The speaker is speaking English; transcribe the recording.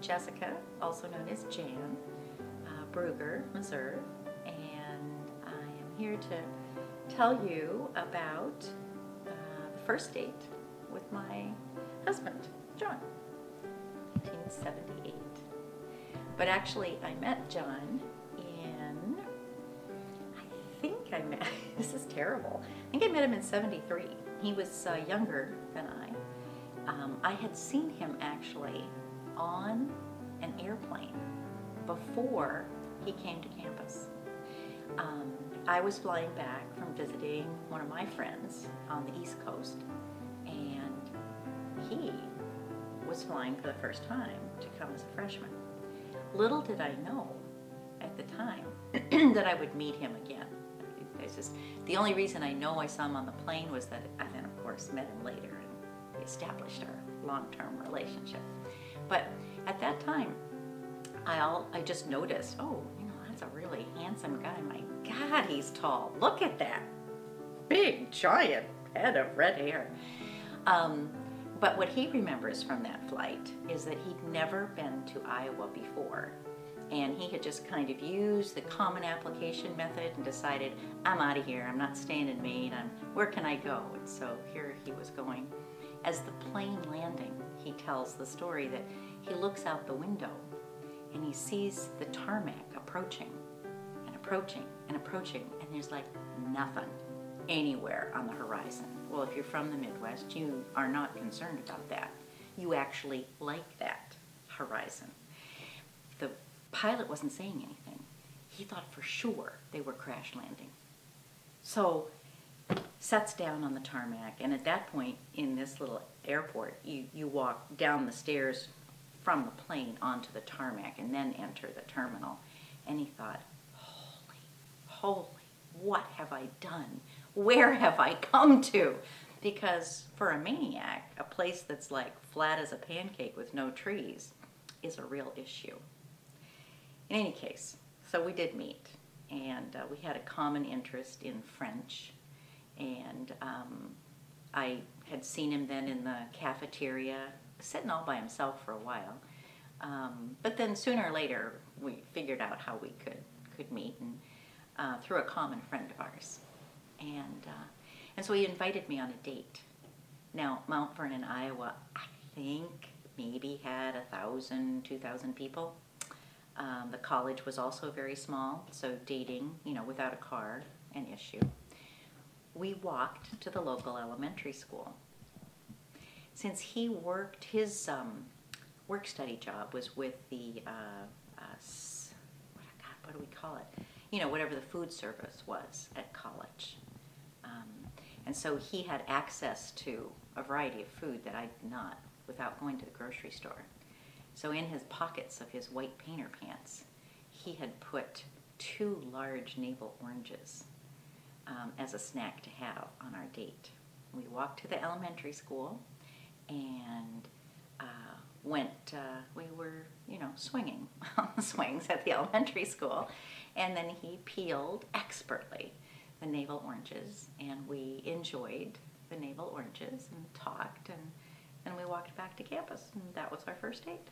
Jessica, also known as Jan uh, Brugger, Meserve, and I am here to tell you about uh, the first date with my husband, John, 1978. But actually, I met John in, I think I met, this is terrible, I think I met him in 73. He was uh, younger than I. Um, I had seen him actually on an airplane before he came to campus. Um, I was flying back from visiting one of my friends on the East Coast, and he was flying for the first time to come as a freshman. Little did I know at the time that I would meet him again. It's just, the only reason I know I saw him on the plane was that I then, of course, met him later established our long-term relationship. But at that time, I, all, I just noticed, oh, you know, that's a really handsome guy. My God, he's tall. Look at that big, giant head of red hair. Um, but what he remembers from that flight is that he'd never been to Iowa before. He had just kind of used the common application method and decided, I'm out of here, I'm not staying in Maine, I'm, where can I go? And so here he was going. As the plane landing, he tells the story that he looks out the window and he sees the tarmac approaching and approaching and approaching and there's like nothing anywhere on the horizon. Well, if you're from the Midwest, you are not concerned about that. You actually like that horizon. The pilot wasn't saying anything. He thought for sure they were crash landing. So sets down on the tarmac and at that point in this little airport you, you walk down the stairs from the plane onto the tarmac and then enter the terminal and he thought holy holy what have I done where have I come to because for a maniac a place that's like flat as a pancake with no trees is a real issue in any case so we did meet and uh, we had a common interest in French and um, I had seen him then in the cafeteria, sitting all by himself for a while. Um, but then sooner or later, we figured out how we could could meet, and uh, through a common friend of ours, and uh, and so he invited me on a date. Now Mount Vernon, Iowa, I think maybe had a thousand, two thousand people. Um, the college was also very small, so dating, you know, without a car, an issue we walked to the local elementary school. Since he worked, his um, work study job was with the, uh, uh, God, what do we call it? You know, whatever the food service was at college. Um, and so he had access to a variety of food that I did not without going to the grocery store. So in his pockets of his white painter pants, he had put two large navel oranges um, as a snack to have on our date. We walked to the elementary school and uh, went, uh, we were, you know, swinging on the swings at the elementary school. And then he peeled expertly the navel oranges and we enjoyed the navel oranges and talked and then we walked back to campus and that was our first date.